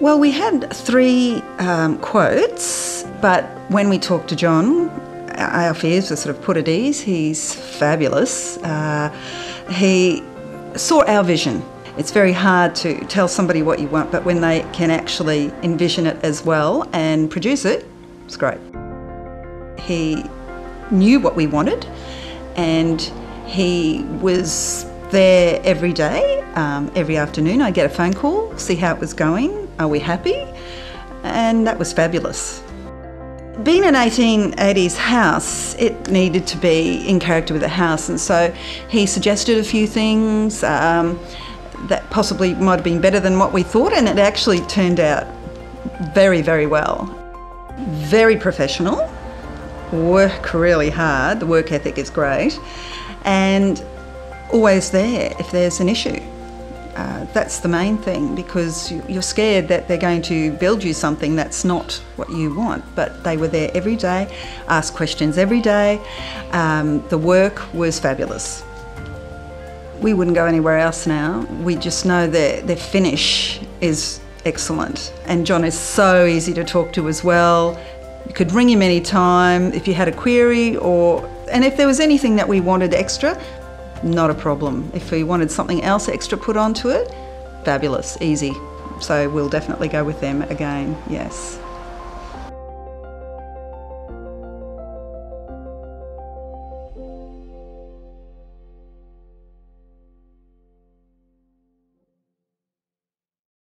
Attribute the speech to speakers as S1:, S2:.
S1: Well, we had three um, quotes, but when we talked to John, our fears were sort of put at ease. He's fabulous. Uh, he saw our vision. It's very hard to tell somebody what you want, but when they can actually envision it as well and produce it, it's great. He knew what we wanted and he was there every day, um, every afternoon. I'd get a phone call, see how it was going, are we happy? And that was fabulous. Being an 1880s house, it needed to be in character with the house, and so he suggested a few things um, that possibly might have been better than what we thought, and it actually turned out very, very well. Very professional, work really hard, the work ethic is great, and always there if there's an issue. Uh, that's the main thing because you're scared that they're going to build you something that's not what you want. But they were there every day, asked questions every day. Um, the work was fabulous. We wouldn't go anywhere else now. We just know that their finish is excellent. And John is so easy to talk to as well. You could ring him anytime if you had a query or and if there was anything that we wanted extra, not a problem. If we wanted something else extra put onto it, fabulous, easy. So we'll definitely go with them again, yes.